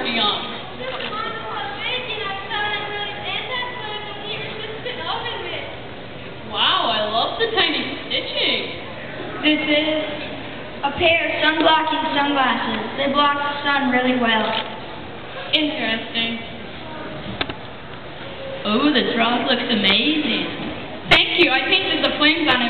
working on? Wow, I love the tiny stitching. This is a pair of sun-blocking sunglasses. They block the sun really well. Interesting. Oh, the drop looks amazing. Thank you, I painted the flames on it